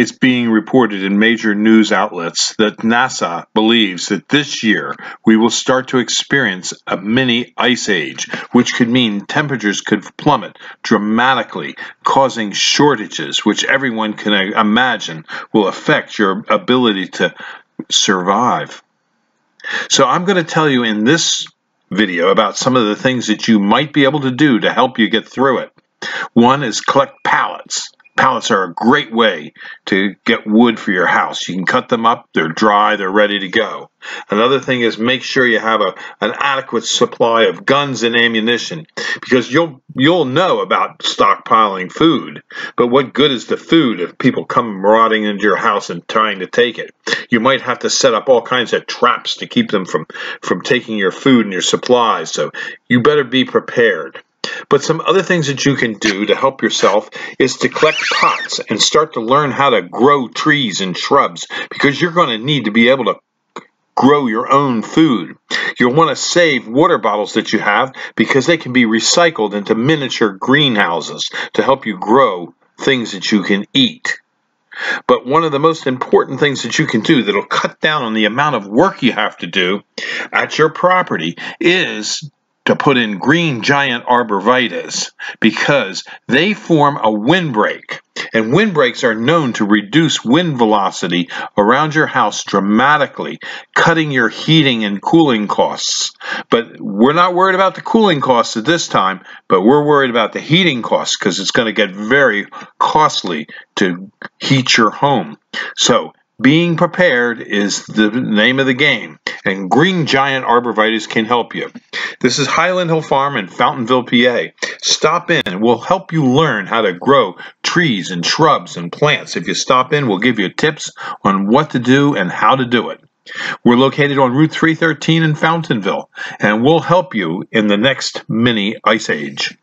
It's being reported in major news outlets that NASA believes that this year we will start to experience a mini ice age, which could mean temperatures could plummet dramatically, causing shortages, which everyone can imagine will affect your ability to survive. So I'm going to tell you in this video about some of the things that you might be able to do to help you get through it. One is collect pallets. Pallets are a great way to get wood for your house. You can cut them up, they're dry, they're ready to go. Another thing is make sure you have a, an adequate supply of guns and ammunition because you'll you'll know about stockpiling food, but what good is the food if people come marauding into your house and trying to take it? You might have to set up all kinds of traps to keep them from from taking your food and your supplies. So you better be prepared. But some other things that you can do to help yourself is to collect pots and start to learn how to grow trees and shrubs because you're going to need to be able to grow your own food. You'll want to save water bottles that you have because they can be recycled into miniature greenhouses to help you grow things that you can eat. But one of the most important things that you can do that'll cut down on the amount of work you have to do at your property is to put in green giant arborvitaes because they form a windbreak. And windbreaks are known to reduce wind velocity around your house dramatically, cutting your heating and cooling costs. But we're not worried about the cooling costs at this time, but we're worried about the heating costs because it's going to get very costly to heat your home. So being prepared is the name of the game, and Green Giant Arborvitaes can help you. This is Highland Hill Farm in Fountainville, PA. Stop in and we'll help you learn how to grow trees and shrubs and plants. If you stop in, we'll give you tips on what to do and how to do it. We're located on Route 313 in Fountainville, and we'll help you in the next mini ice age.